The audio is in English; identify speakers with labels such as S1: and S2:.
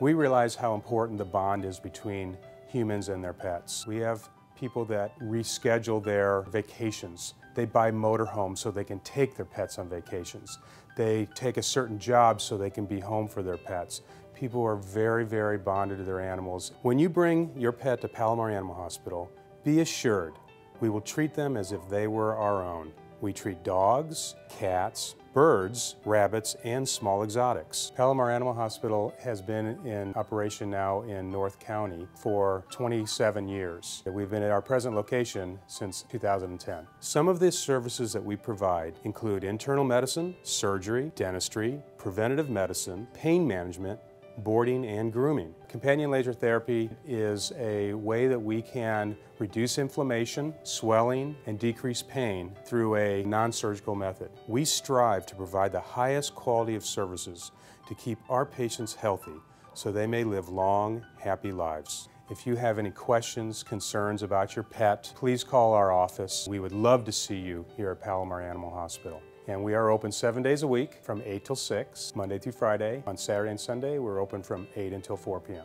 S1: We realize how important the bond is between humans and their pets. We have people that reschedule their vacations. They buy motorhomes so they can take their pets on vacations. They take a certain job so they can be home for their pets. People are very, very bonded to their animals. When you bring your pet to Palomar Animal Hospital, be assured we will treat them as if they were our own. We treat dogs, cats, birds, rabbits, and small exotics. Palomar Animal Hospital has been in operation now in North County for 27 years. We've been at our present location since 2010. Some of the services that we provide include internal medicine, surgery, dentistry, preventative medicine, pain management, boarding and grooming. Companion laser therapy is a way that we can reduce inflammation, swelling, and decrease pain through a non-surgical method. We strive to provide the highest quality of services to keep our patients healthy so they may live long, happy lives. If you have any questions, concerns about your pet, please call our office. We would love to see you here at Palomar Animal Hospital. And we are open seven days a week from 8 till 6, Monday through Friday. On Saturday and Sunday, we're open from 8 until 4 p.m.